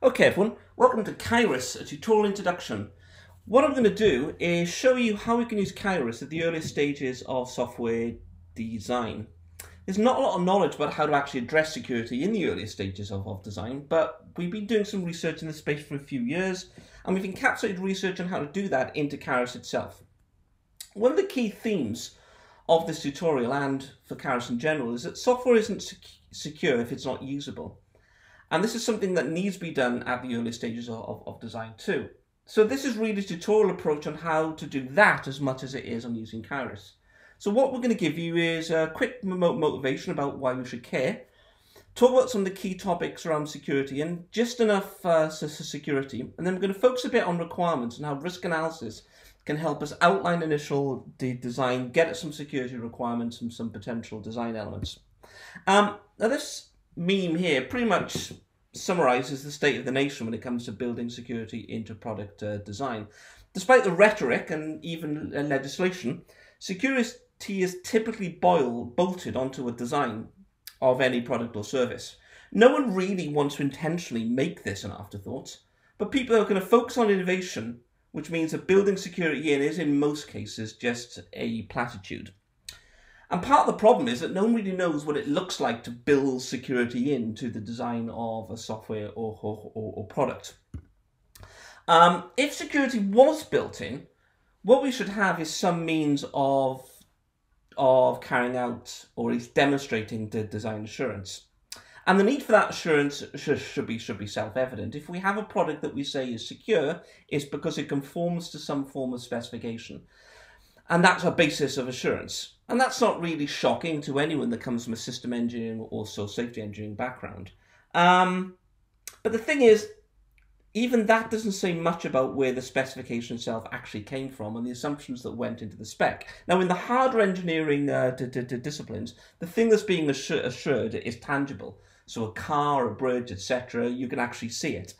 Okay everyone, welcome to CAIRIS, a tutorial introduction. What I'm going to do is show you how we can use CAIRIS at the earliest stages of software design. There's not a lot of knowledge about how to actually address security in the earliest stages of, of design, but we've been doing some research in this space for a few years, and we've encapsulated research on how to do that into CAIRIS itself. One of the key themes of this tutorial and for CAIRIS in general is that software isn't sec secure if it's not usable. And this is something that needs to be done at the early stages of, of, design too. So this is really a tutorial approach on how to do that as much as it is on using CAIRIS. So what we're going to give you is a quick motivation about why we should care, talk about some of the key topics around security and just enough uh, security, and then we're going to focus a bit on requirements and how risk analysis can help us outline initial de design, get at some security requirements and some potential design elements. Um, now this meme here pretty much summarizes the state of the nation when it comes to building security into product uh, design. Despite the rhetoric and even uh, legislation, security is typically bolted onto a design of any product or service. No one really wants to intentionally make this an afterthought, but people are going to focus on innovation, which means that building security in is in most cases just a platitude. And part of the problem is that no one really knows what it looks like to build security into the design of a software or, or, or product. Um, if security was built in, what we should have is some means of of carrying out or at least demonstrating the design assurance. And the need for that assurance should, be should be self-evident. If we have a product that we say is secure, it's because it conforms to some form of specification. And that's a basis of assurance. And that's not really shocking to anyone that comes from a system engineering or also safety engineering background. Um, but the thing is, even that doesn't say much about where the specification itself actually came from and the assumptions that went into the spec. Now, in the hardware engineering uh, disciplines, the thing that's being assured is tangible. So a car, a bridge, etc., you can actually see it.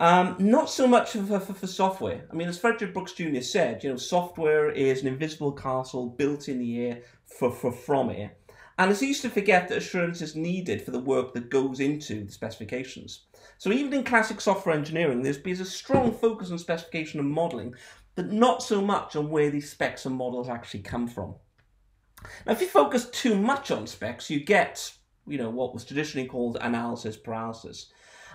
Um, not so much for, for, for, software. I mean, as Frederick Brooks Jr. said, you know, software is an invisible castle built in the air for, for from air. And it's easy to forget that assurance is needed for the work that goes into the specifications. So even in classic software engineering, there's been a strong focus on specification and modelling, but not so much on where these specs and models actually come from. Now, if you focus too much on specs, you get, you know, what was traditionally called analysis paralysis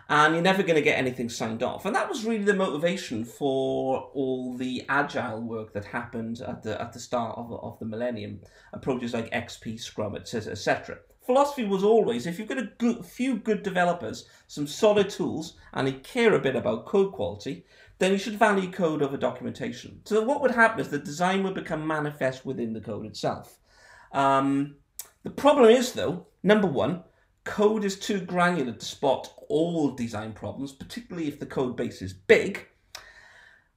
and you're never going to get anything signed off. And that was really the motivation for all the agile work that happened at the at the start of, of the millennium, approaches like XP, Scrum, etc. etc. Philosophy was always if you've got a good, few good developers, some solid tools, and they care a bit about code quality, then you should value code over documentation. So what would happen is the design would become manifest within the code itself. Um, the problem is, though, number one, code is too granular to spot all design problems, particularly if the code base is big.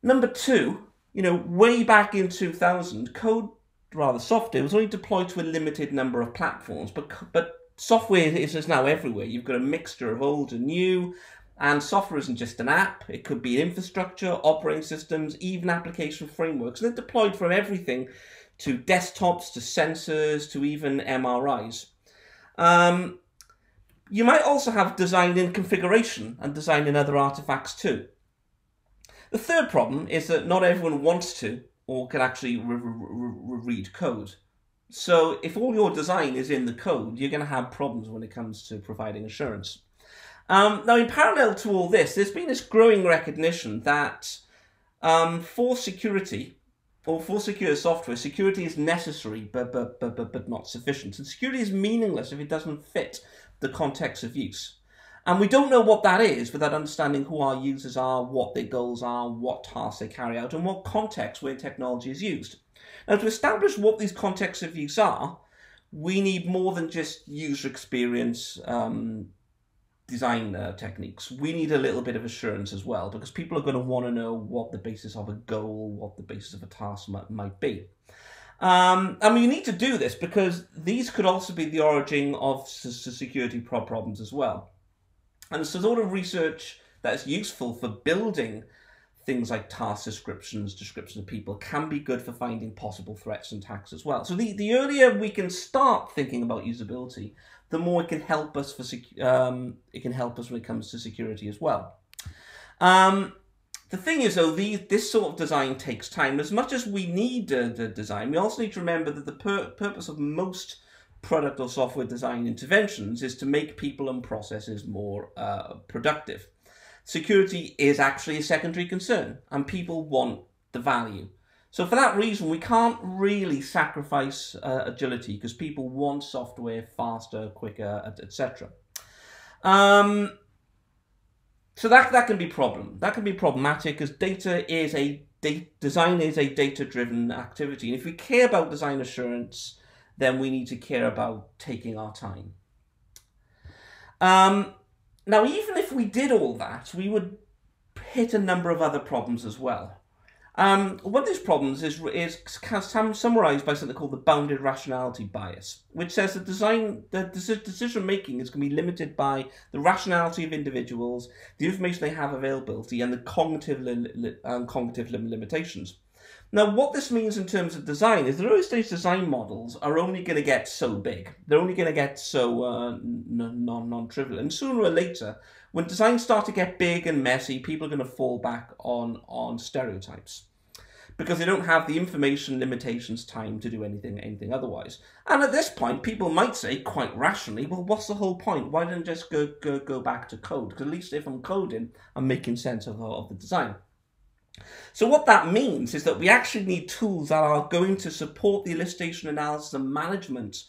Number two, you know, way back in 2000, code, rather software, was only deployed to a limited number of platforms, but, but software is now everywhere. You've got a mixture of old and new, and software isn't just an app, it could be infrastructure, operating systems, even application frameworks. And they're deployed from everything to desktops, to sensors, to even MRIs. Um, you might also have design in configuration and design in other artifacts too. The third problem is that not everyone wants to or can actually re re read code. So if all your design is in the code, you're going to have problems when it comes to providing assurance. Um, now, in parallel to all this, there's been this growing recognition that um, for security, or for secure software, security is necessary but, but, but, but, but not sufficient. And security is meaningless if it doesn't fit the context of use. And we don't know what that is without understanding who our users are, what their goals are, what tasks they carry out, and what context where technology is used. Now, to establish what these contexts of use are, we need more than just user experience um, design uh, techniques. We need a little bit of assurance as well, because people are going to want to know what the basis of a goal, what the basis of a task might, might be. Um, and we need to do this because these could also be the origin of security problems as well. And so sort of research that is useful for building things like task descriptions, descriptions of people, can be good for finding possible threats and attacks as well. So the, the earlier we can start thinking about usability, the more it can help us for um, it can help us when it comes to security as well. Um, the thing is, though, these, this sort of design takes time. As much as we need uh, the design, we also need to remember that the pur- purpose of most product or software design interventions is to make people and processes more uh, productive. Security is actually a secondary concern, and people want the value. So for that reason, we can't really sacrifice uh, agility because people want software faster, quicker, etc. Um, so that that can be problem. That can be problematic because data is a design is a data driven activity, and if we care about design assurance, then we need to care about taking our time. Um, now, even if we did all that, we would hit a number of other problems as well. Um, one of these problems is, is summarized by something called the bounded rationality bias, which says that design, the decision making is going to be limited by the rationality of individuals, the information they have availability, and the cognitive, li- um, cognitive limitations. Now, what this means in terms of design is the early stage design models are only going to get so big. They're only going to get so uh, non non trivial, and sooner or later, when designs start to get big and messy, people are going to fall back on on stereotypes because they don't have the information limitations time to do anything anything otherwise. And at this point, people might say quite rationally, well, what's the whole point? Why don't I just go go, go back to code? Because at least if I'm coding, I'm making sense of, of the design. So what that means is that we actually need tools that are going to support the elicitation analysis and management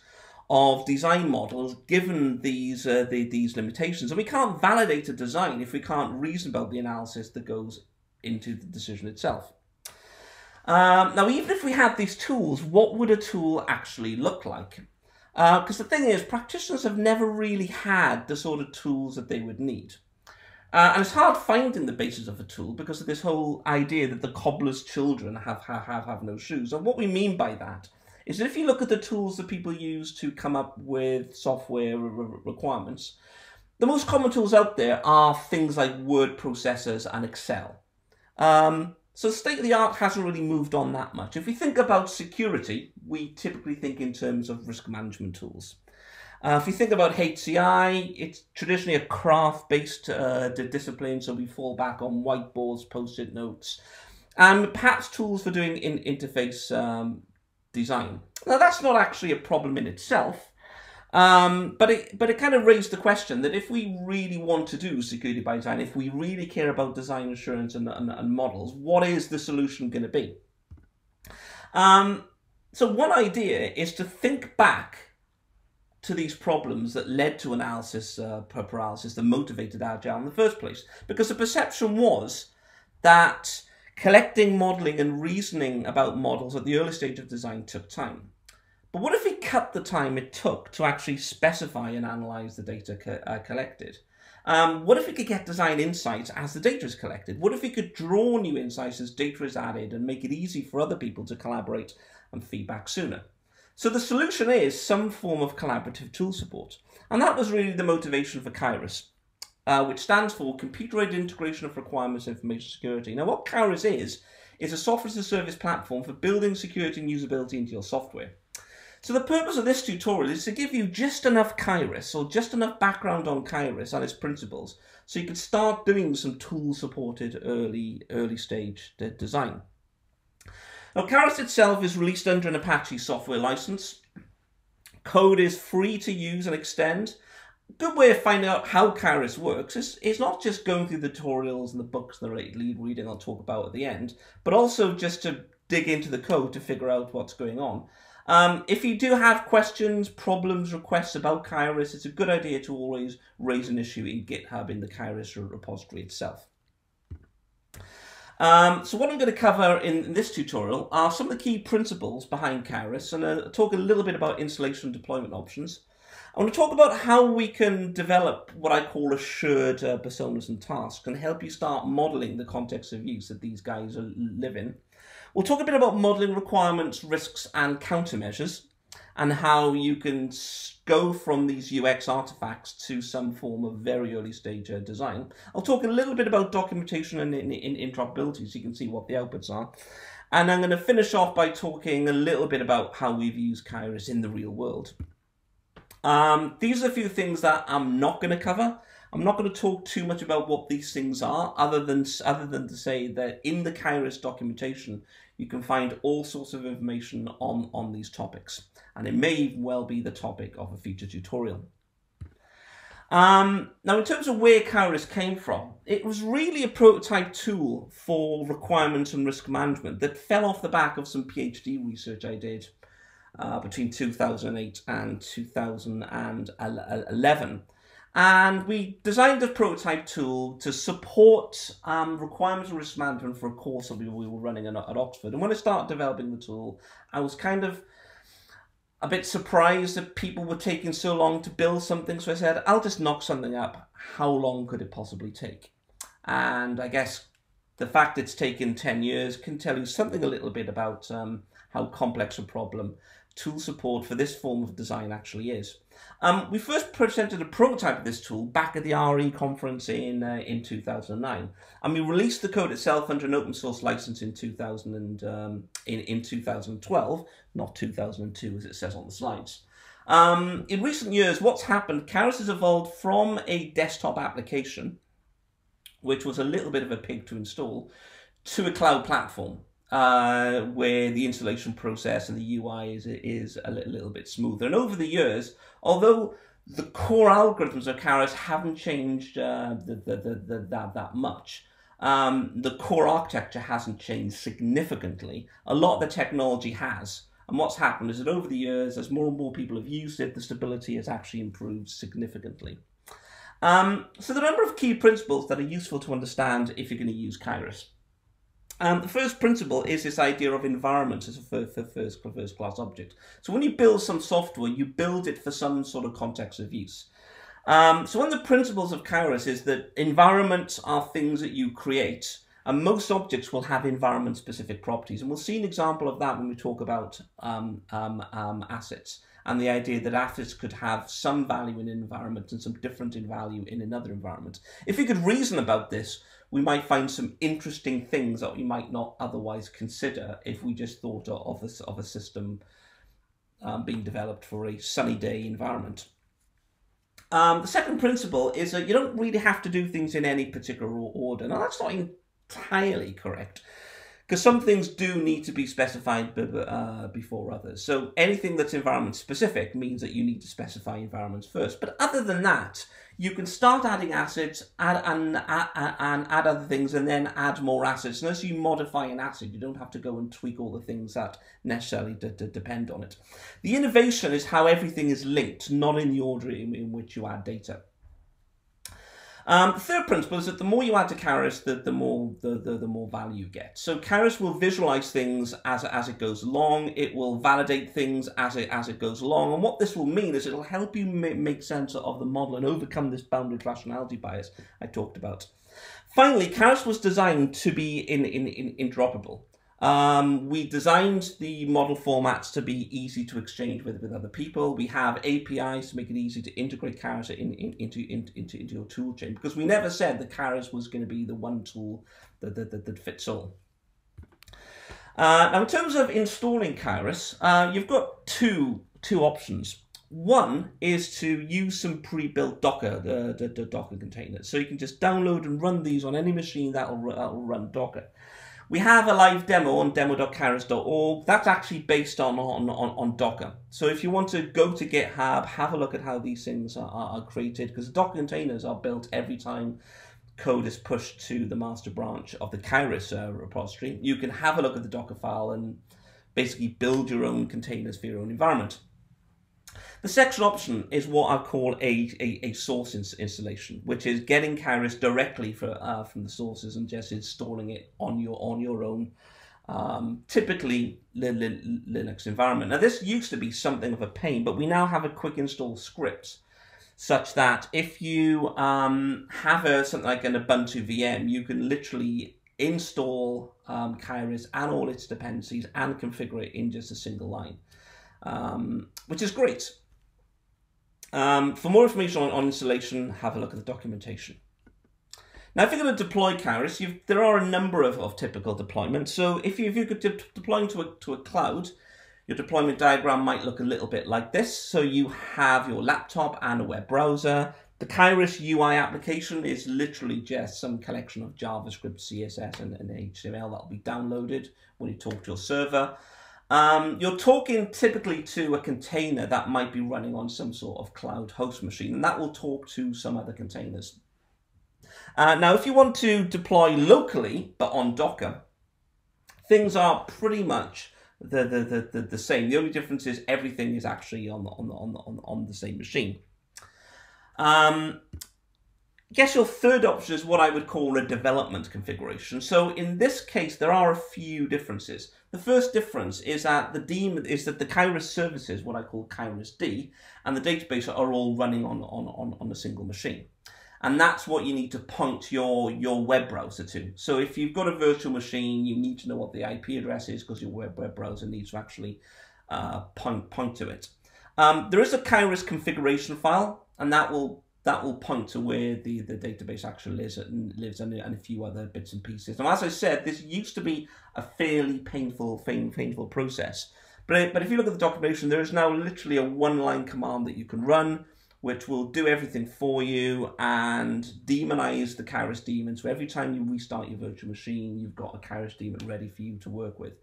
of design models given these uh, the, these limitations. And we can't validate a design if we can't reason about the analysis that goes into the decision itself. Um, now, even if we had these tools, what would a tool actually look like? Because uh, the thing is, practitioners have never really had the sort of tools that they would need. Uh, and it's hard finding the basis of a tool because of this whole idea that the cobbler's children have, have, have, have no shoes. And what we mean by that is that if you look at the tools that people use to come up with software re- requirements, the most common tools out there are things like word processors and Excel. Um, so state of the art hasn't really moved on that much. If we think about security, we typically think in terms of risk management tools. Uh, if you think about HCI, it's traditionally a craft-based uh, discipline, so we fall back on whiteboards, post-it notes, and perhaps tools for doing in interface um, design. Now, that's not actually a problem in itself, um, but it but it kind of raised the question that if we really want to do security by design, if we really care about design assurance and, and, and models, what is the solution going to be? Um, so one idea is to think back to these problems that led to analysis uh, paralysis that motivated Agile in the first place. Because the perception was that collecting, modeling, and reasoning about models at the early stage of design took time. But what if we cut the time it took to actually specify and analyze the data co- uh, collected? Um, what if we could get design insights as the data is collected? What if we could draw new insights as data is added and make it easy for other people to collaborate and feedback sooner? So the solution is some form of collaborative tool support. And that was really the motivation for CAIRIS, uh, which stands for Computer-Aided Integration of Requirements Information Security. Now what CAIRIS is, is a software as a service platform for building security and usability into your software. So the purpose of this tutorial is to give you just enough CAIRIS or just enough background on CAIRIS and its principles so you can start doing some tool supported early early stage de design. Now, CAIRIS itself is released under an Apache software license. Code is free to use and extend. Good way of finding out how CAIRIS works is, is not just going through the tutorials and the books and the lead reading I'll talk about at the end, but also just to dig into the code to figure out what's going on. Um, if you do have questions, problems, requests about CAIRIS, it's a good idea to always raise an issue in GitHub in the CAIRIS repository itself. Um, so what I'm going to cover in, in, this tutorial are some of the key principles behind CAIRIS and talk a little bit about installation and deployment options. I want to talk about how we can develop what I call assured uh, personas and tasks and help you start modeling the context of use that these guys live in. We'll talk a bit about modeling requirements, risks, and countermeasures and how you can go from these UX artifacts to some form of very early stage uh, design. I'll talk a little bit about documentation and in, in, interoperability so you can see what the outputs are. And I'm going to finish off by talking a little bit about how we've used CAIRIS in the real world. Um, these are a few things that I'm not going to cover. I'm not going to talk too much about what these things are, other than other than to say that in the CAIRIS documentation, you can find all sorts of information on, on these topics. And it may well be the topic of a future tutorial. Um, now, in terms of where CAIRIS came from, it was really a prototype tool for requirements and risk management that fell off the back of some PhD research I did uh, between 2008 and 2011. And we designed a prototype tool to support um, requirements and risk management for a course that we, we were running at, at Oxford. And when I started developing the tool, I was kind of a bit surprised that people were taking so long to build something. So I said, I'll just knock something up. How long could it possibly take? And I guess the fact it's taken 10 years can tell you something a little bit about um, how complex a problem tool support for this form of design actually is. Um, we first presented a prototype of this tool back at the RE conference in uh, in 2009, and we released the code itself under an open source license in 2000 and, um, in in 2012, not 2002 as it says on the slides. Um, in recent years, what's happened? CAIRIS has evolved from a desktop application, which was a little bit of a pig to install, to a cloud platform uh, where the installation process and the UI is is a little, little bit smoother. And over the years, although the core algorithms of CAIRIS haven't changed uh, the, the, the, the, that, that much. Um, the core architecture hasn't changed significantly. A lot of the technology has. And what's happened is that over the years, as more and more people have used it, the stability has actually improved significantly. Um, so there are a number of key principles that are useful to understand if you're going to use CAIRIS. Um, the first principle is this idea of environment as a first, first, class object. So when you build some software, you build it for some sort of context of use. Um, so one of the principles of CAIRIS is that environments are things that you create, and most objects will have environment-specific properties. And we'll see an example of that when we talk about um, um, um assets and the idea that assets could have some value in an environment and some different in value in another environment. If we could reason about this, we might find some interesting things that we might not otherwise consider if we just thought of a, of a system um, being developed for a sunny day environment. Um, the second principle is that you don't really have to do things in any particular order. Now, that's not entirely correct because some things do need to be specified uh, before others. So anything that's environment specific means that you need to specify environments first. But other than that, you can start adding acids add, and, add, and add other things and then add more acids. And as you modify an acid, you don't have to go and tweak all the things that necessarily depend on it. The innovation is how everything is linked, not in the order in, in which you add data. Um, the third principle is that the more you add to CAIRIS, the, the more the, the, the more value you get. So CAIRIS will visualize things as, as it goes along. It will validate things as it as it goes along. And what this will mean is it'll help you make sense of the model and overcome this bounded rationality bias I talked about. Finally, CAIRIS was designed to be in, in, in interoperable. Um, we designed the model formats to be easy to exchange with, with other people. We have APIs to make it easy to integrate CAIRIS in, in, into, in, into, into your tool chain because we never said that CAIRIS was going to be the one tool that, that, that, that fits all. Uh, now, in terms of installing CAIRIS, uh, you've got two, two options. One is to use some pre-built Docker, the, the, the, Docker containers. So you can just download and run these on any machine that'll, that'll run Docker. We have a live demo on demo.cairis.org. That's actually based on, on, on, on, Docker. So if you want to go to GitHub, have a look at how these things are, are created, because Docker containers are built every time code is pushed to the master branch of the CAIRIS uh, repository. You can have a look at the Docker file and basically build your own containers for your own environment. The second option is what I call a, a, a source ins installation, which is getting CAIRIS directly for, uh, from the sources and just installing it on your on your own, um, typically Linux environment. Now this used to be something of a pain, but we now have a quick install script such that if you um, have a something like an Ubuntu VM, you can literally install um, and all its dependencies and configure it in just a single line, um, which is great. Um, for more information on, on, installation, have a look at the documentation. Now, if you're going to deploy CAIRIS, there are a number of, of typical deployments. So if, you, if you're de deploying to a, to a cloud, your deployment diagram might look a little bit like this. So you have your laptop and a web browser. the CAIRIS UI application is literally just some collection of JavaScript, CSS, and, and HTML that will be downloaded when you talk to your server. Um, you're talking typically to a container that might be running on some sort of cloud host machine, and that will talk to some other containers. Uh, now, if you want to deploy locally, but on Docker, things are pretty much the, the, the, the, the same. The only difference is everything is actually on the, on on on on the same machine. Um, I guess your third option is what I would call a development configuration. So in this case, there are a few differences. The first difference is that the daemon is that the CAIRIS services, what I call CAIRIS D, and the database are all running on, on, on, on a single machine. And that's what you need to point your, your web browser to. So if you've got a virtual machine, you need to know what the IP address is because your web, web browser needs to actually uh, point, point to it. Um, there is a CAIRIS configuration file and that will that will point to where the, the database actually lives and lives and, and a few other bits and pieces. Now, as I said, this used to be a fairly painful, painful process. But, but if you look at the documentation, there is now literally a one-line command that you can run, which will do everything for you and demonize the CAIRIS daemon. So every time you restart your virtual machine, you've got a CAIRIS daemon ready for you to work with.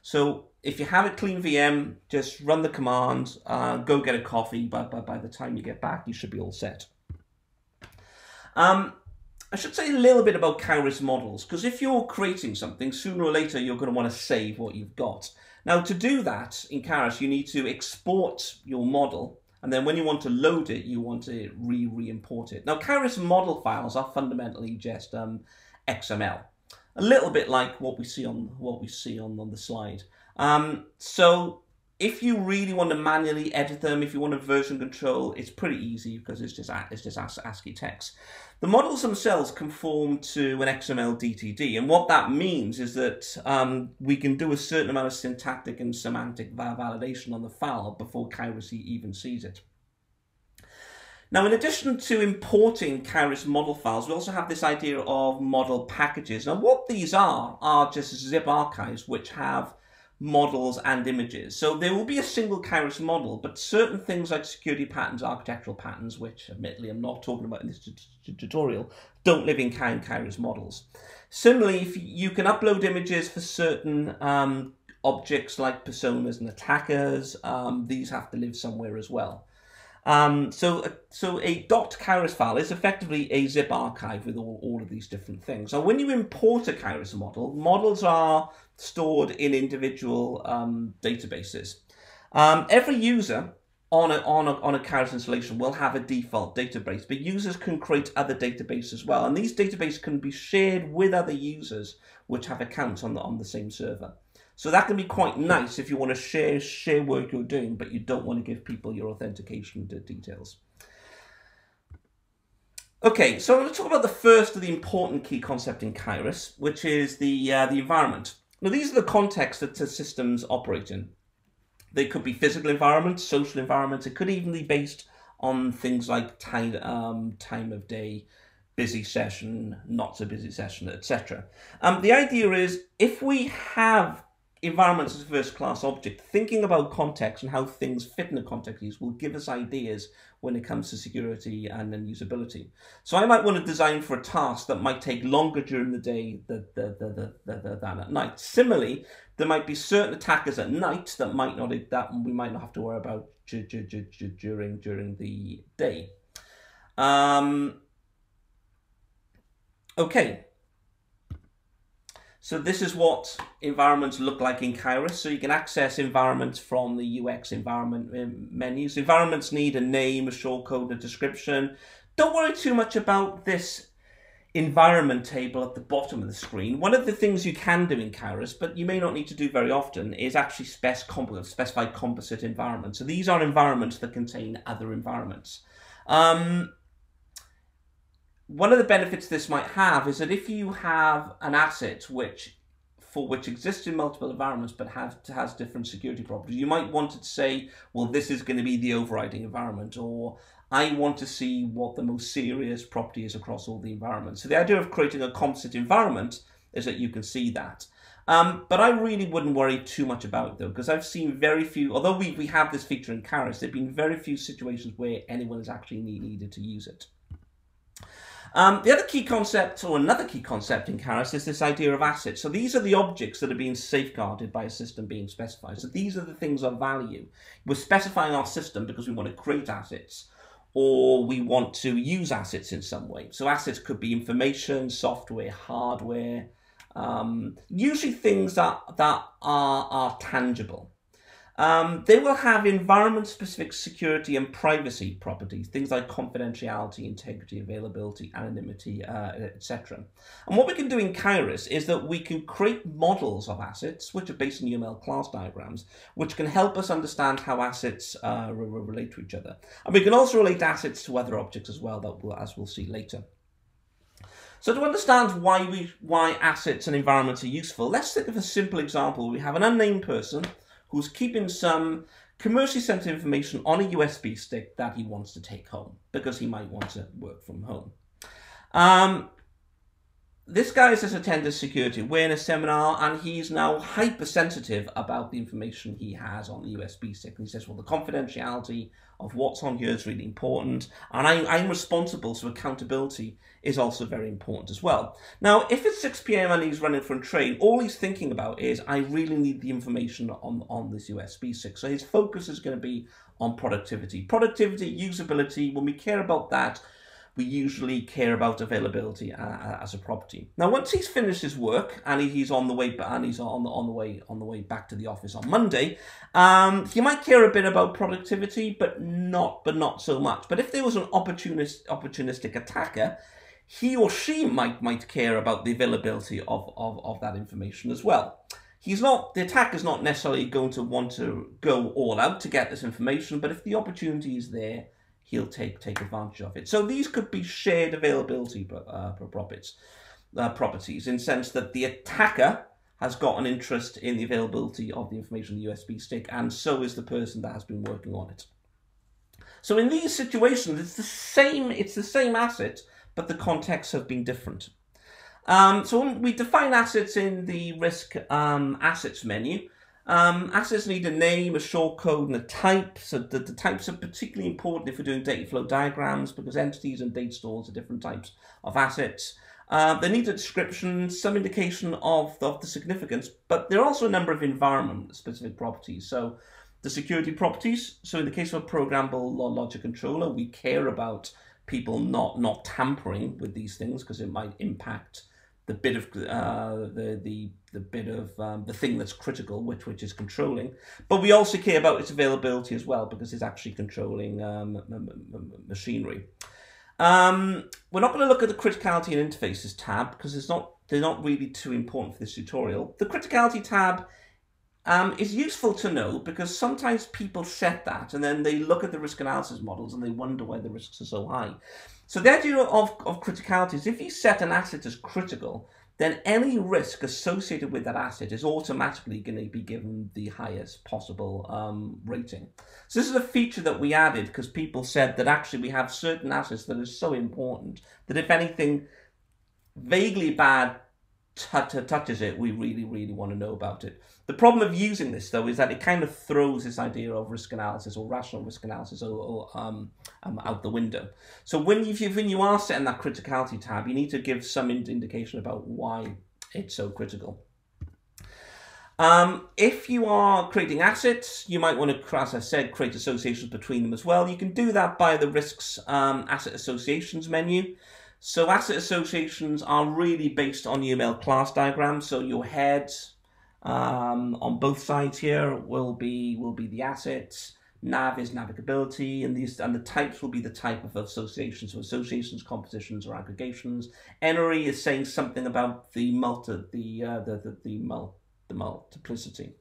So if you have a clean VM, just run the command, uh, go get a coffee, but, but by the time you get back, you should be all set. Um, I should say a little bit about CAIRIS models, because if you're creating something, sooner or later you're going to want to save what you've got. Now to do that in CAIRIS, you need to export your model, and then when you want to load it, you want to re-re-import it. Now CAIRIS model files are fundamentally just um, XML a little bit like what we see on what we see on, on the slide. Um, so if you really want to manually edit them, if you want to version control, it's pretty easy because it's just it's just ASCII text. The models themselves conform to an XML DTD, and what that means is that um, we can do a certain amount of syntactic and semantic validation on the file before CAIRIS even sees it. Now, in addition to importing CAIRIS model files, we also have this idea of model packages. Now, what these are, are just zip archives which have models and images. So there will be a single CAIRIS model, but certain things like security patterns, architectural patterns, which admittedly I'm not talking about in this tutorial, don't live in CAIRIS models. Similarly, if you can upload images for certain um, objects like personas and attackers, um, these have to live somewhere as well. Um, so, uh, so a .cairis file is effectively a zip archive with all, all of these different things. Now, when you import a CAIRIS model, models are stored in individual um, databases. Um, every user on a, on, a, on a CAIRIS installation will have a default database, but users can create other databases as well. And these databases can be shared with other users which have accounts on the, on the same server. So that can be quite nice if you want to share share work you're doing, but you don't want to give people your authentication details. Okay, so I'm going to talk about the first of the important key concept in CAIRIS, which is the uh, the environment. Now, these are the contexts that the systems operate in. They could be physical environments, social environments. It could even be based on things like time, um, time of day, busy session, not so busy session, etc. Um, the idea is if we have environments as a first class object, thinking about context and how things fit in a context use will give us ideas when it comes to security and then usability. So I might want to design for a task that might take longer during the day than, than, than, than at night. Similarly, there might be certain attackers at night that might not that we might not have to worry about during during the day. Um, okay, so this is what environments look like in CAIRIS. So you can access environments from the UX environment um, menus. Environments need a name, a shortcode, a description. Don't worry too much about this environment table at the bottom of the screen. One of the things you can do in CAIRIS, but you may not need to do very often, is actually specify composite environments. So these are environments that contain other environments. Um, one of the benefits this might have is that if you have an asset which for which exists in multiple environments but has has different security properties, you might want to say, well, this is going to be the overriding environment, or I want to see what the most serious property is across all the environments. So the idea of creating a composite environment is that you can see that. Um, but I really wouldn't worry too much about it though, because I've seen very few, although we, we have this feature in CAIRIS, there have been very few situations where anyone has actually needed to use it. Um, the other key concept, or another key concept in CAIRIS, is this idea of assets. So these are the objects that are being safeguarded by a system being specified. So these are the things of value. We're specifying our system because we want to create assets or we want to use assets in some way. So assets could be information, software, hardware, um, usually things that, that are, are tangible. Um, they will have environment-specific security and privacy properties, things like confidentiality, integrity, availability, anonymity, uh, etc. And what we can do in CAIRIS is that we can create models of assets, which are based on UML class diagrams, which can help us understand how assets uh, relate to each other. And we can also relate assets to other objects as well, that we'll, as we'll see later. So to understand why we why assets and environments are useful, let's think of a simple example. We have an unnamed person who's keeping some commercially sensitive information on a USB stick that he wants to take home because he might want to work from home. Um, this guy has attended a security awareness seminar and he's now hypersensitive about the information he has on the USB stick. And he says, well, the confidentiality of what's on here is really important. And I'm, I'm responsible, so accountability is also very important as well. Now, if it's 6 p.m. and he's running a train, all he's thinking about is, I really need the information on, on this USB stick. So his focus is going to be on productivity. Productivity, usability, when we care about that, we usually care about availability uh, uh, as a property. Now, once he's finished his work and he's on the way and he's on the on the way on the way back to the office on Monday, um, he might care a bit about productivity, but not but not so much. But if there was an opportunist opportunistic attacker, he or she might might care about the availability of, of, of that information as well. He's not the attacker's not necessarily going to want to go all out to get this information, but if the opportunity is there, he'll take take advantage of it. So these could be shared availability uh, properties, uh, properties in sense that the attacker has got an interest in the availability of the information on the USB stick, and so is the person that has been working on it. So in these situations, it's the same. It's the same asset, but the contexts have been different. Um, so we define assets in the risk um, assets menu. Um, assets need a name, a short code, and a type. So the, the types are particularly important if we're doing data flow diagrams because entities and data stores are different types of assets. Uh, they need a description, some indication of the, of the significance, but there are also a number of environment-specific properties. So the security properties. So in the case of a programmable logic controller, we care about people not not tampering with these things because it might impact the bit of uh, the the the bit of um, the thing that's critical, which which is controlling. But we also care about its availability as well because it's actually controlling um, machinery. Um, we're not going to look at the criticality and interfaces tab because it's not they're not really too important for this tutorial. The criticality tab um, is useful to know because sometimes people set that and then they look at the risk analysis models and they wonder why the risks are so high. So the idea of, of criticality is if you set an asset as critical, then any risk associated with that asset is automatically going to be given the highest possible um, rating. So this is a feature that we added because people said that actually we have certain assets that are so important that if anything vaguely bad touches it, we really, really want to know about it. The problem of using this, though, is that it kind of throws this idea of risk analysis or rational risk analysis or, or um, um, out the window. So when you, when you are setting that criticality tab, you need to give some indication about why it's so critical. Um, if you are creating assets, you might want to, as I said, create associations between them as well. You can do that by the risks um, asset associations menu. So asset associations are really based on UML class diagrams. So your head um, on both sides here will be will be the assets. Nav is navigability, and these and the types will be the type of associations. So associations, compositions, or aggregations. Enuary is saying something about the multi the uh, the the the, mul the multiplicity.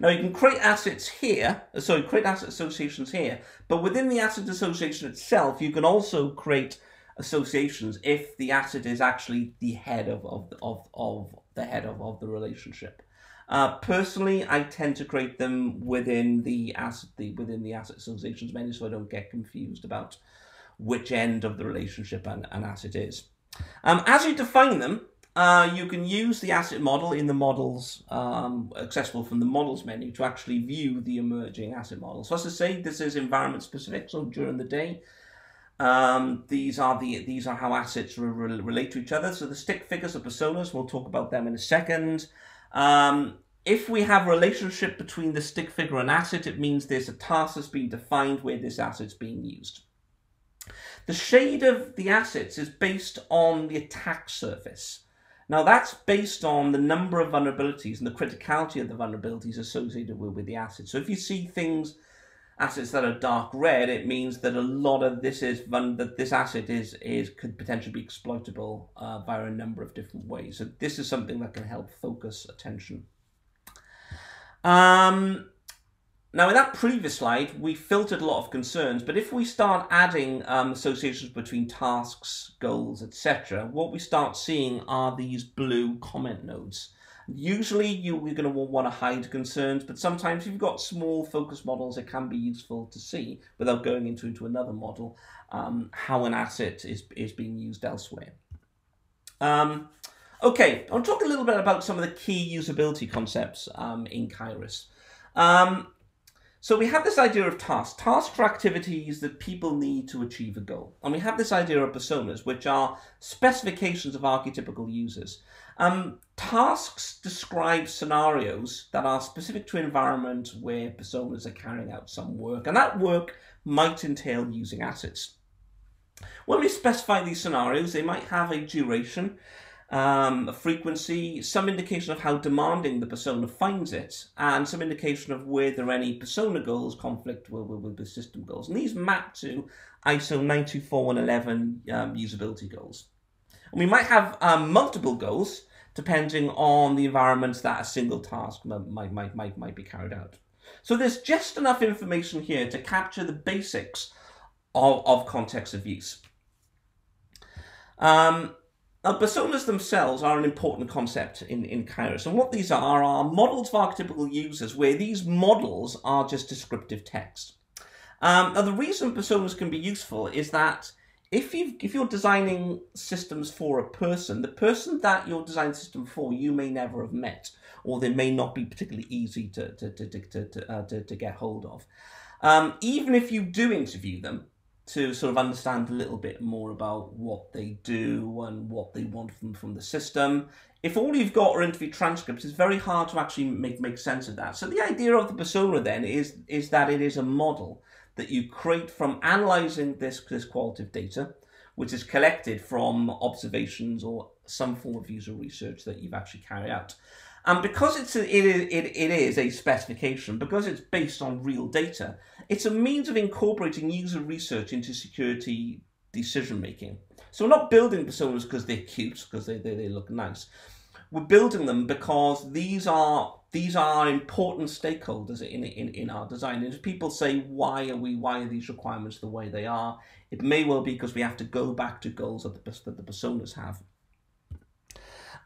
Now you can create assets here, sorry, create asset associations here, but within the asset association itself, you can also create associations if the asset is actually the head of, of, of, of the head of, of the relationship. Uh, personally, I tend to create them within the asset the, within the asset associations menu, so I don't get confused about which end of the relationship an, an asset is. Um, as you define them, uh, you can use the asset model in the models um, accessible from the models menu to actually view the emerging asset model. So as I say, this is environment specific. So during the day, Um, these are the these are how assets re- re- relate to each other. So the stick figures are personas. We'll talk about them in a second. Um, if we have a relationship between the stick figure and asset, it means there's a task that's been defined where this asset's being used. The shade of the assets is based on the attack surface. Now that's based on the number of vulnerabilities and the criticality of the vulnerabilities associated with, with the asset. So if you see things assets that are dark red, it means that a lot of this is that this asset is is could potentially be exploitable uh, via a number of different ways. So this is something that can help focus attention. Um, now, in that previous slide, we filtered a lot of concerns, but if we start adding um, associations between tasks, goals, etc., what we start seeing are these blue comment nodes. Usually you, are going to want to hide concerns, but sometimes if you've got small focus models, it can be useful to see, without going into, into another model, um, how an asset is, is being used elsewhere. Um, okay, I'll talk a little bit about some of the key usability concepts um, in CAIRIS. Um, so we have this idea of tasks. Tasks are activities that people need to achieve a goal. And we have this idea of personas, which are specifications of archetypical users. Um, tasks describe scenarios that are specific to an environment where personas are carrying out some work, and that work might entail using assets. When we specify these scenarios, they might have a duration, um, a frequency, some indication of how demanding the persona finds it, and some indication of whether any persona goals conflict with, with, with system goals. And these map to ISO 924111 um, usability goals. And we might have um, multiple goals depending on the environment that a single task might, might, might, might be carried out. So there's just enough information here to capture the basics of, of context of use. Um, now, personas themselves are an important concept in, in CAIRIS, and what these are are models of archetypical users, where these models are just descriptive text. Um, now, the reason personas can be useful is that if you if you're designing systems for a person, the person that you're designing system for, you may never have met, or they may not be particularly easy to to to to to, uh, to, to, get hold of. Um, even if you do interview them, to sort of understand a little bit more about what they do and what they want from, from the system. If all you've got are interview transcripts, it's very hard to actually make, make sense of that. So the idea of the persona then is, is that it is a model that you create from analyzing this, this qualitative data, which is collected from observations or some form of user research that you've actually carried out. And because it's a, it, it is a specification, because it's based on real data, it's a means of incorporating user research into security decision making. So we're not building personas because they're cute, because they, they, they look nice. We're building them because these are these are important stakeholders in, in, in our design. And if people say, why are we, why are these requirements the way they are? It may well be because we have to go back to goals that the, that the personas have.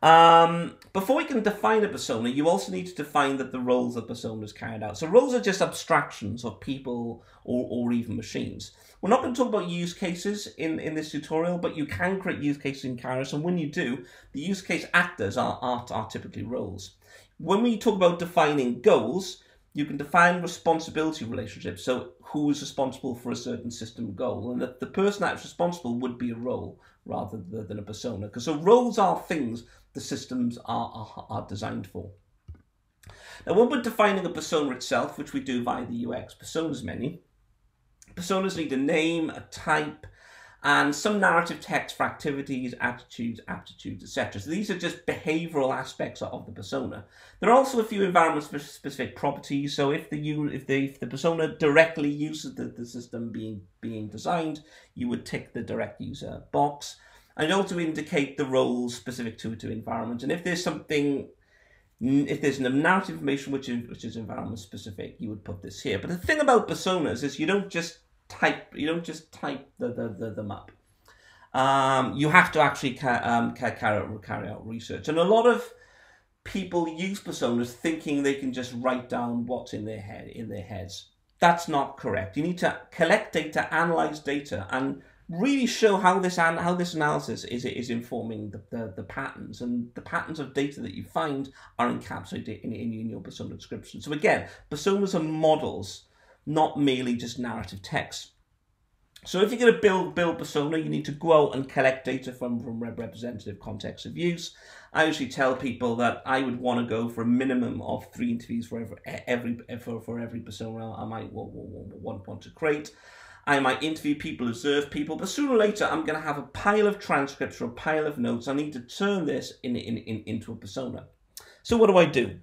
Um, before we can define a persona, you also need to define that the roles that personas carried out. So roles are just abstractions of people or, or even machines. We're not going to talk about use cases in, in this tutorial, but you can create use cases in CAIRIS, and when you do, the use case actors are, are, are typically roles. When we talk about defining goals, you can define responsibility relationships. So who is responsible for a certain system goal, and that the person that's responsible would be a role rather than a persona. Because so roles are things the systems are, are, are designed for. Now, when we're defining a persona itself, which we do via the UX personas menu, personas need a name, a type, and some narrative text for activities, attitudes, aptitudes, etc. So these are just behavioral aspects of the persona. There are also a few environment-specific properties. So if the if the if the persona directly uses the, the system being being designed, you would tick the direct user box, and also indicate the roles specific to to environment. And if there's something if there's no narrative information which is, which is environment specific, you would put this here. But the thing about personas is you don't just type. You don't just type the, the, the them up. Um, you have to actually ca- um, carry, out, carry out research, and a lot of people use personas thinking they can just write down what's in their head in their heads. That's not correct. You need to collect data, analyze data, and really show how this an- how this analysis is is informing the, the, the, patterns and the patterns of data that you find are encapsulated in, in, in your persona description. So again, personas are models not merely just narrative text. So if you're going to build build persona, you need to go out and collect data from, from representative context of use. I usually tell people that I would want to go for a minimum of three interviews for every, every for, for every persona I might want, want, want to create. I might interview people, observe people, but sooner or later I'm going to have a pile of transcripts or a pile of notes. I need to turn this in, in, in, into a persona. So what do I do?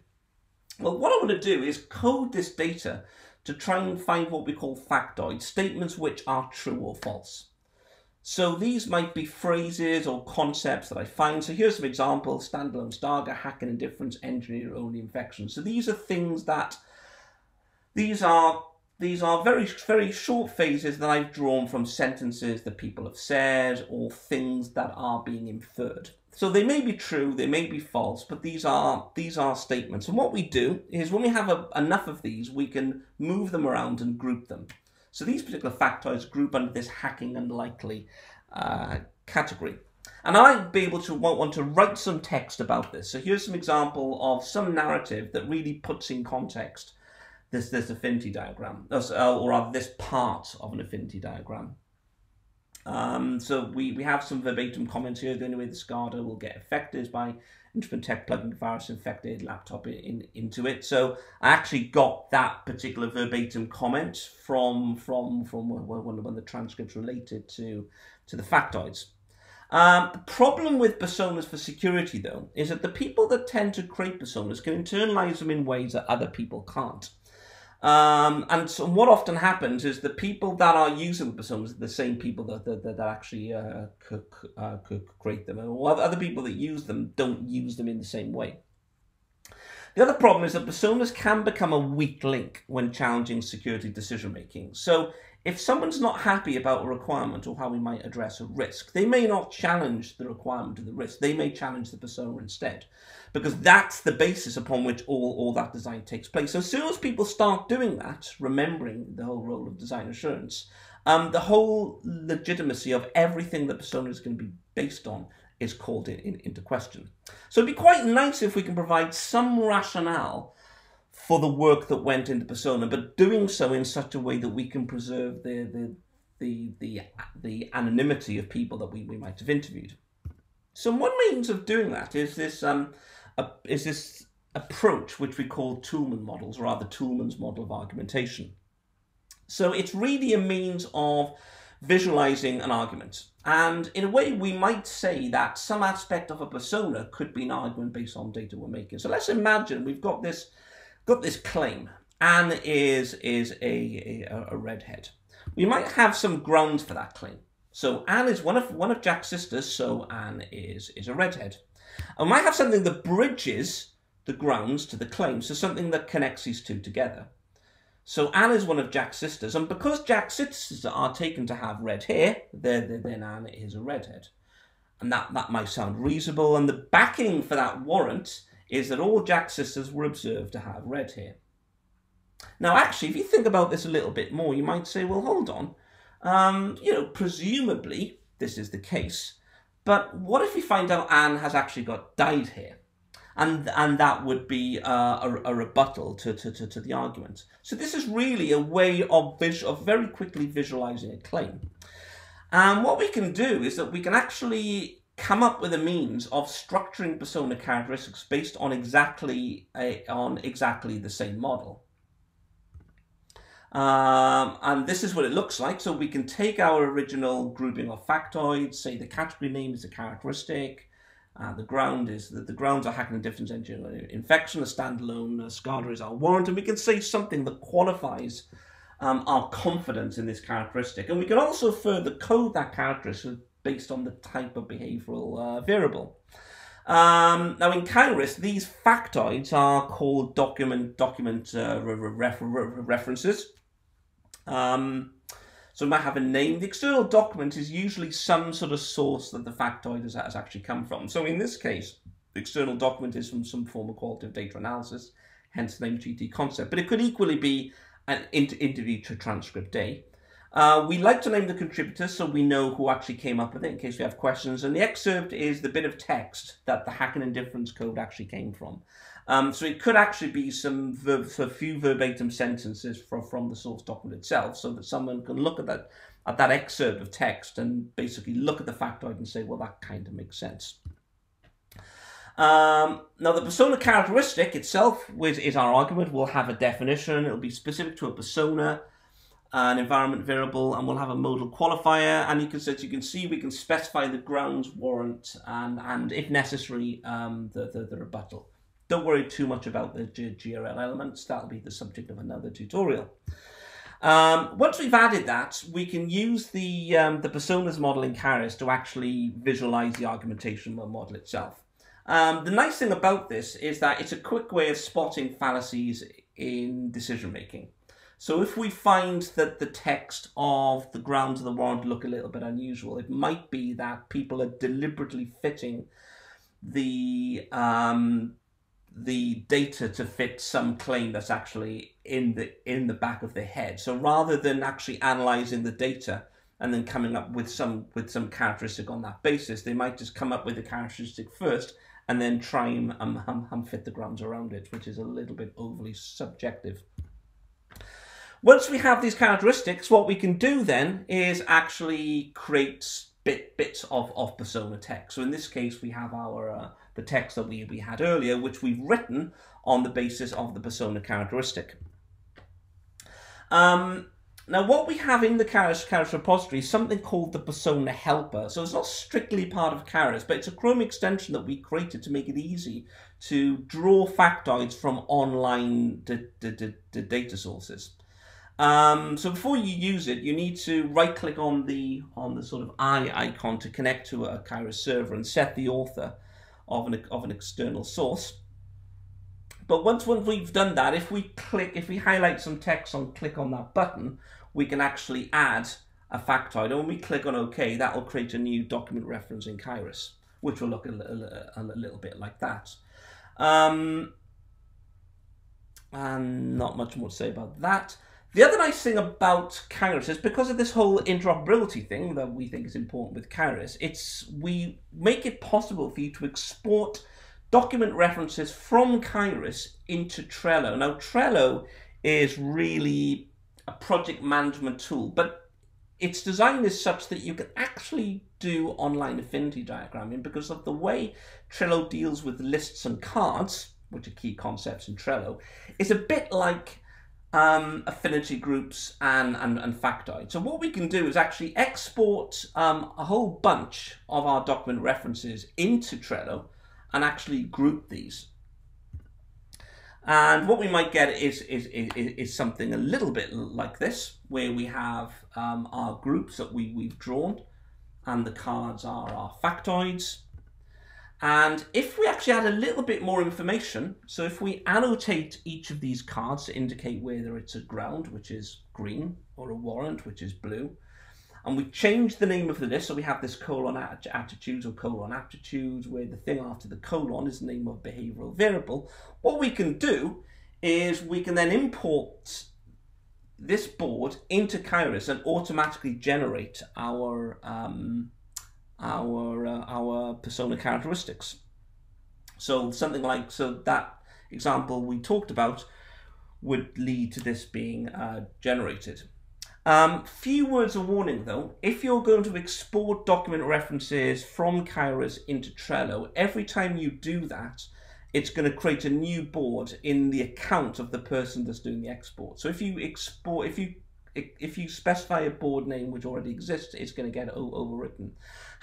Well, what I want to do is code this data to try and find what we call factoids, statements which are true or false. So these might be phrases or concepts that I find. So here's some examples, standalone SCADA, hacking indifference, engineer only infection. So these are things that, these are these are very, very short phrases that I've drawn from sentences that people have said or things that are being inferred. So they may be true, they may be false, but these are these are statements. And what we do is when we have a, enough of these, we can move them around and group them. So these particular factoids group under this hacking unlikely uh, category. And I might be able to want, want to write some text about this. So here's some example of some narrative that really puts in context this this affinity diagram, or rather this part of an affinity diagram. Um, so we, we have some verbatim comments here. The only way the SCADA will get affected is by Tech plugging virus infected laptop in, into it. So I actually got that particular verbatim comment from from from when, when the transcripts related to to the factoids. Um, the problem with personas for security, though, is that the people that tend to create personas can internalize them in ways that other people can't. Um, and so what often happens is the people that are using the personas are the same people that, that, that actually uh, could, uh, could create them. And other people that use them don't use them in the same way. The other problem is that personas can become a weak link when challenging security decision making. So if someone's not happy about a requirement or how we might address a risk, they may not challenge the requirement or the risk. They may challenge the persona instead, because that's the basis upon which all, all that design takes place. So as soon as people start doing that, remembering the whole role of design assurance, um, the whole legitimacy of everything that persona is going to be based on is called in, in, into question. So it'd be quite nice if we can provide some rationale for the work that went into persona, but doing so in such a way that we can preserve the the the the, the anonymity of people that we, we might have interviewed. So one means of doing that is this um, a, is this approach which we call Toulmin models, or rather Toulmin's model of argumentation. So it's really a means of visualizing an argument. And in a way, we might say that some aspect of a persona could be an argument based on data we're making. So let's imagine we've got this got this claim. Anne is is a, a, a redhead. We might have some grounds for that claim. So Anne is one of one of Jack's sisters, so Anne is is a redhead. And we might have something that bridges the grounds to the claim, so something that connects these two together. So Anne is one of Jack's sisters, and because Jack's sisters are taken to have red hair, then Anne is a redhead. And that, that might sound reasonable, and the backing for that warrant is that all Jack's sisters were observed to have red hair. Now, actually, if you think about this a little bit more, you might say, well, hold on. Um, you know, presumably this is the case. But what if we find out Anne has actually got dyed hair? And, and that would be uh, a, a, rebuttal to, to, to, to, the argument. So this is really a way of, vis- of very quickly visualizing a claim. And what we can do is that we can actually come up with a means of structuring persona characteristics based on exactly a, on exactly the same model. Um, and this is what it looks like. So we can take our original grouping of factoids, say the category name is a characteristic, uh, the ground is that the grounds are hacking indifference engine infection, the standalone uh, SCADA is our warrant, and we can say something that qualifies um, our confidence in this characteristic. And we can also further code that characteristic based on the type of behavioral uh, variable. Um, now in CAIRIS, these factoids are called document document uh, ref, references. Um, so it might have a name. The external document is usually some sort of source that the factoid has, has actually come from. So in this case, the external document is from some form of qualitative data analysis, hence the name GT concept. But it could equally be an interview transcript A. Uh, we like to name the contributors so we know who actually came up with it in case we have questions. And the excerpt is the bit of text that the hacking indifference code actually came from. Um, so it could actually be some a few verbatim sentences from, from the source document itself so that someone can look at that at that excerpt of text and basically look at the factoid and say, well, that kind of makes sense. Um, now, the persona characteristic itself is our argument. We'll have a definition. It'll be specific to a persona, an environment variable, and we'll have a modal qualifier. And you can, as you can see, we can specify the grounds, warrant, and, and if necessary, um, the, the, the rebuttal. Don't worry too much about the GRL elements. That'll be the subject of another tutorial. Um, once we've added that, we can use the um, the personas model in CAIRIS to actually visualize the argumentation model itself. Um, the nice thing about this is that it's a quick way of spotting fallacies in decision making. So if we find that the text of the grounds of the warrant look a little bit unusual, it might be that people are deliberately fitting the um, the data to fit some claim that's actually in the in the back of their head. So rather than actually analyzing the data and then coming up with some with some characteristic on that basis, they might just come up with a characteristic first and then try and um, um, um, fit the grounds around it, which is a little bit overly subjective. Once we have these characteristics, what we can do then is actually create bit, bits of, of persona text. So in this case, we have our uh, the text that we, we had earlier, which we've written on the basis of the persona characteristic. Um, now, what we have in the CAIRIS, CAIRIS repository is something called the Persona Helper. So it's not strictly part of CAIRIS, but it's a Chrome extension that we created to make it easy to draw factoids from online data sources. Um, so before you use it, you need to right-click on the on the sort of eye icon to connect to a CAIRIS server and set the author of an of an external source. But once, once we've done that, if we click, if we highlight some text and click on that button, we can actually add a factoid. And when we click on OK, that will create a new document reference in CAIRIS, which will look a, a, a little bit like that. Um, and not much more to say about that. The other nice thing about CAIRIS is because of this whole interoperability thing that we think is important with CAIRIS, it's we make it possible for you to export document references from CAIRIS into Trello. Now, Trello is really a project management tool, but its design is such that you can actually do online affinity diagramming because of the way Trello deals with lists and cards, which are key concepts in Trello, is a bit like um, affinity groups and, and, and factoids. So what we can do is actually export um, a whole bunch of our document references into Trello and actually group these. And what we might get is, is, is, is something a little bit like this, where we have um, our groups that we, we've drawn, and the cards are our factoids. And if we actually add a little bit more information, so if we annotate each of these cards to indicate whether it's a ground, which is green, or a warrant, which is blue, and we change the name of the list, so we have this colon attitudes or colon aptitudes, where the thing after the colon is the name of behavioral variable. What we can do is we can then import this board into CAIRIS and automatically generate our um, our uh, our persona characteristics. So something like so that example we talked about would lead to this being uh, generated. Um, few words of warning though. If you're going to export document references from CAIRIS into Trello, every time you do that, it's going to create a new board in the account of the person that's doing the export. So if you export, if you if you specify a board name which already exists, it's going to get overwritten.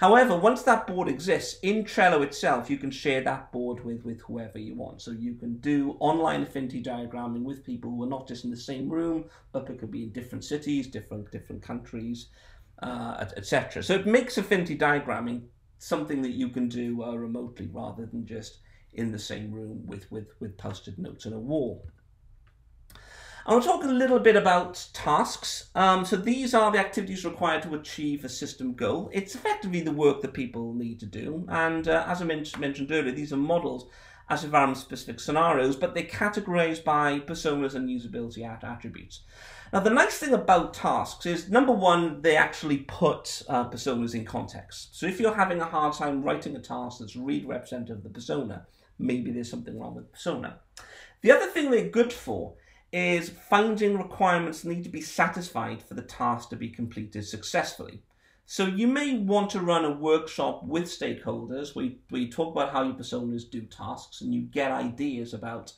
However, once that board exists in Trello itself, you can share that board with, with whoever you want. So you can do online affinity diagramming with people who are not just in the same room, but it could be in different cities, different different countries, uh, etc. So it makes affinity diagramming something that you can do uh, remotely rather than just in the same room with, with, with posted notes on a wall. I to talk a little bit about tasks. Um, so these are the activities required to achieve a system goal. It's effectively the work that people need to do. And uh, as I mentioned earlier, these are models as environment-specific scenarios, but they're categorized by personas and usability attributes. Now, the nice thing about tasks is, number one, they actually put uh, personas in context. So if you're having a hard time writing a task that's really representative of the persona, maybe there's something wrong with the persona. The other thing they're good for is finding requirements need to be satisfied for the task to be completed successfully. So you may want to run a workshop with stakeholders where you talk about how your personas do tasks and you get ideas about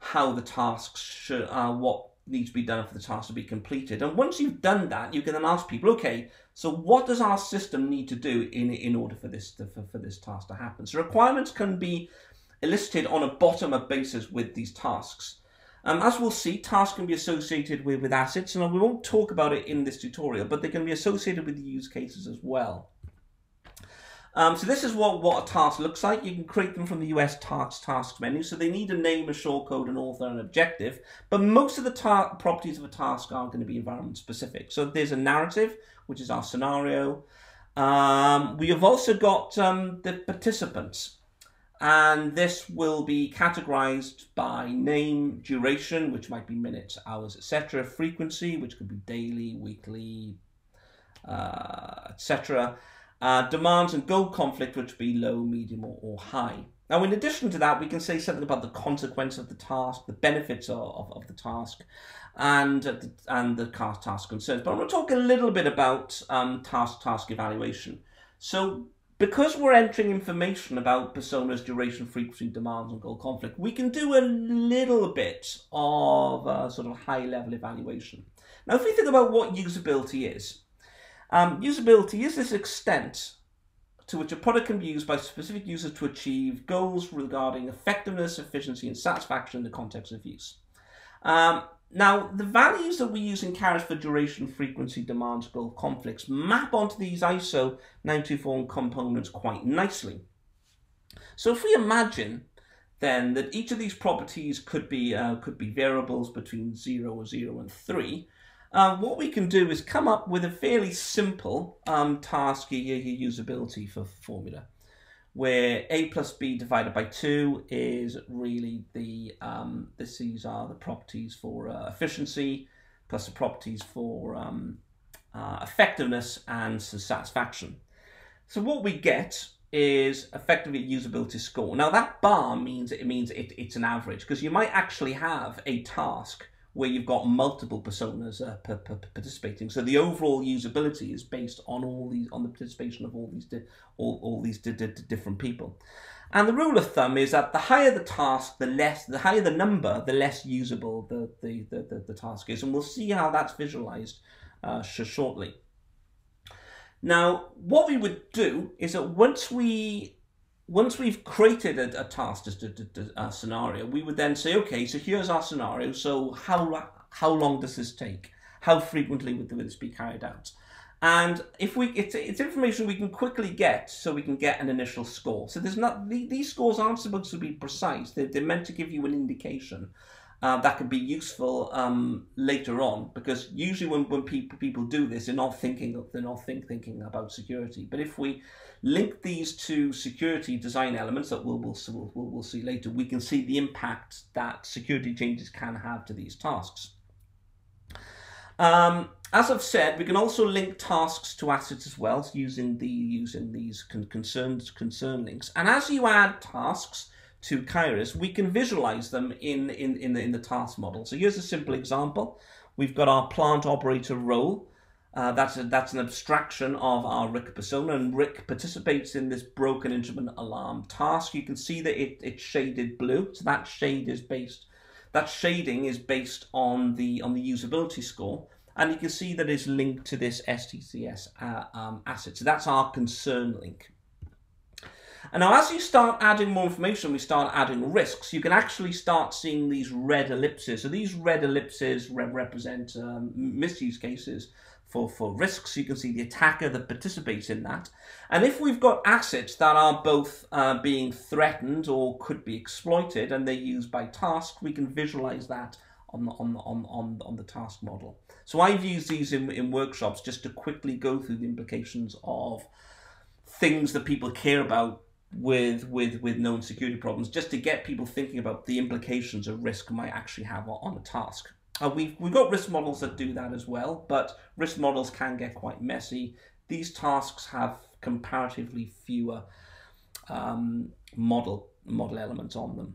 how the tasks should, uh, what needs to be done for the task to be completed. And once you've done that, you can then ask people, okay, so what does our system need to do in, in order for this, to, for, for this task to happen? So requirements can be elicited on a bottom-up basis with these tasks. Um, as we'll see, tasks can be associated with, with assets, and we won't talk about it in this tutorial, but they can be associated with the use cases as well. Um, so this is what, what a task looks like. You can create them from the UX tasks tasks menu. So they need a name, a shortcode, an author, an objective. But most of the properties of a task are going to be environment specific. So there's a narrative, which is our scenario. Um, we have also got um, the participants and this will be categorized by name, duration, which might be minutes, hours, etc., frequency, which could be daily, weekly, uh, etc., uh, demands and goal conflict, which would be low, medium, or, or, high. Now, in addition to that, we can say something about the consequence of the task, the benefits of, of, of the task, and uh, the, and the task concerns. But I'm going to talk a little bit about um, task task evaluation. So because we're entering information about personas, duration, frequency, demands, and goal conflict, we can do a little bit of a sort of high level evaluation. Now, if we think about what usability is, um, usability is this extent to which a product can be used by specific users to achieve goals regarding effectiveness, efficiency, and satisfaction in the context of use. Um, now, the values that we use in CAIRIS for duration, frequency, demands, goal conflicts map onto these ISO 924 components quite nicely. So if we imagine then that each of these properties could be uh, could be variables between 0 or 0 and 3, uh, what we can do is come up with a fairly simple um, task usability for formula where a plus b divided by 2 is really the, um, this, these are the properties for uh, efficiency plus the properties for um, uh, effectiveness and satisfaction. So what we get is effectively usability score. Now that bar means it means it, it's an average because you might actually have a task where you've got multiple personas uh, participating. So the overall usability is based on all these on the participation of all these all, all these different people. And the rule of thumb is that the higher the task, the less the higher the number, the less usable the the, the, the, the task is. And we'll see how that's visualized uh, shortly. Now, what we would do is that once we once we've created a, a task, a, a, scenario, we would then say, okay, so here's our scenario. So how how long does this take? How frequently would this be carried out? And if we, it's, it's information we can quickly get, so we can get an initial score. So there's not these scores aren't supposed to be precise. They're, they're meant to give you an indication uh, that could be useful um, later on because usually when, when people people do this they're not thinking they're not think, thinking about security but if we link these two security design elements that we'll, we'll, we'll, we'll see later we can see the impact that security changes can have to these tasks um, as I've said, we can also link tasks to assets as well using the using these con concerns concern links. And as you add tasks, to CAIRIS, we can visualize them in, in, in, the, in the task model. So here's a simple example. We've got our plant operator role. Uh, that's, a, that's an abstraction of our Rick persona, and Rick participates in this broken instrument alarm task. You can see that it, it's shaded blue, so that shade is based, that shading is based on the on the usability score, and you can see that it's linked to this STCS uh, um, asset. So that's our concern link. And now as you start adding more information, we start adding risks, you can actually start seeing these red ellipses. So these red ellipses re represent um, misuse cases for, for risks. You can see the attacker that participates in that. And if we've got assets that are both uh, being threatened or could be exploited and they're used by task, we can visualize that on the, on, the, on, on, on the task model. So I've used these in, in workshops just to quickly go through the implications of things that people care about with with with known security problems just to get people thinking about the implications a risk might actually have on a task. Uh, we've, we've got risk models that do that as well, but risk models can get quite messy. These tasks have comparatively fewer um, model model elements on them.